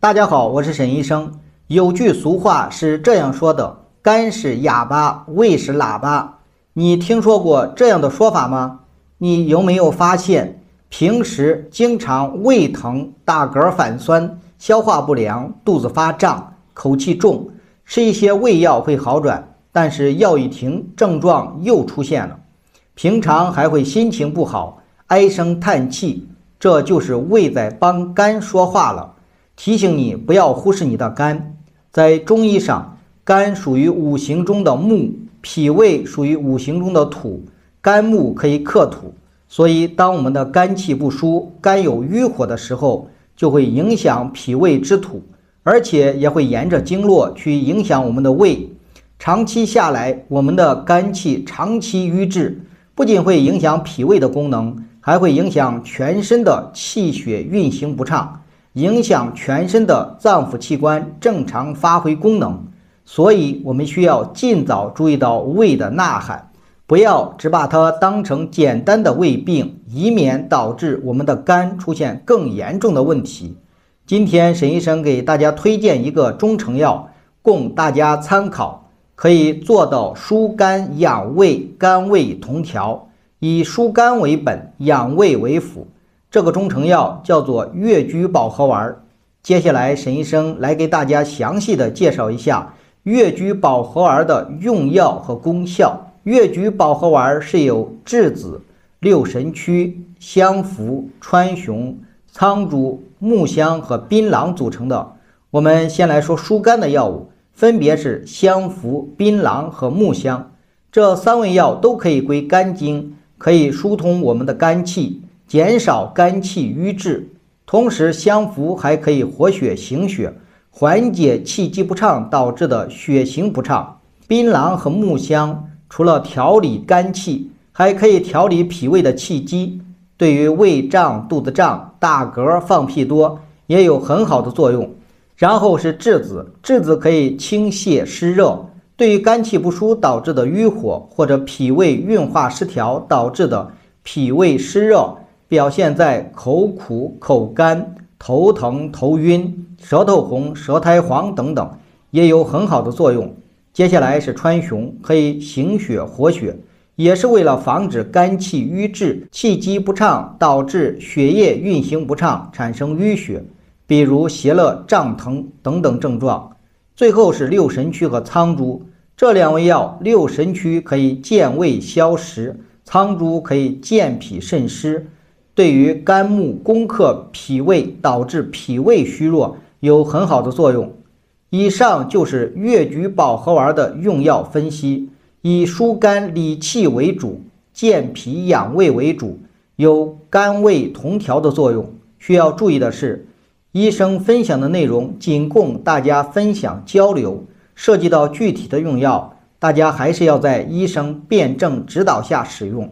大家好，我是沈医生。有句俗话是这样说的：“肝是哑巴，胃是喇叭。”你听说过这样的说法吗？你有没有发现，平时经常胃疼、打嗝、反酸、消化不良、肚子发胀、口气重，吃一些胃药会好转，但是药一停，症状又出现了。平常还会心情不好，唉声叹气，这就是胃在帮肝说话了。提醒你不要忽视你的肝。在中医上，肝属于五行中的木，脾胃属于五行中的土，肝木可以克土。所以，当我们的肝气不舒、肝有淤火的时候，就会影响脾胃之土，而且也会沿着经络去影响我们的胃。长期下来，我们的肝气长期瘀滞，不仅会影响脾胃的功能，还会影响全身的气血运行不畅。影响全身的脏腑器官正常发挥功能，所以我们需要尽早注意到胃的呐喊，不要只把它当成简单的胃病，以免导致我们的肝出现更严重的问题。今天沈医生给大家推荐一个中成药，供大家参考，可以做到疏肝养胃、肝胃同调，以疏肝为本，养胃为辅。这个中成药叫做越鞠保和丸。接下来，沈医生来给大家详细的介绍一下越鞠保和丸的用药和功效。越鞠保和丸是由栀子、六神曲、香附、川芎、苍术、木香和槟榔组成的。我们先来说疏肝的药物，分别是香附、槟榔和木香。这三味药都可以归肝经，可以疏通我们的肝气。减少肝气瘀滞，同时香附还可以活血行血，缓解气机不畅导致的血行不畅。槟榔和木香除了调理肝气，还可以调理脾胃的气机，对于胃胀、肚子胀、打嗝、放屁多也有很好的作用。然后是栀子，栀子可以清泻湿热，对于肝气不舒导致的瘀火或者脾胃运化失调导致的脾胃湿热。表现在口苦、口干、头疼、头晕、舌头红、舌苔黄等等，也有很好的作用。接下来是川芎，可以行血活血，也是为了防止肝气瘀滞、气机不畅，导致血液运行不畅，产生淤血，比如胁肋、胀疼等等症状。最后是六神曲和苍术，这两味药，六神曲可以健胃消食，苍术可以健脾渗湿。对于肝木攻克脾胃，导致脾胃虚弱，有很好的作用。以上就是越橘保和丸的用药分析，以疏肝理气为主，健脾养胃为主，有肝胃同调的作用。需要注意的是，医生分享的内容仅供大家分享交流，涉及到具体的用药，大家还是要在医生辩证指导下使用。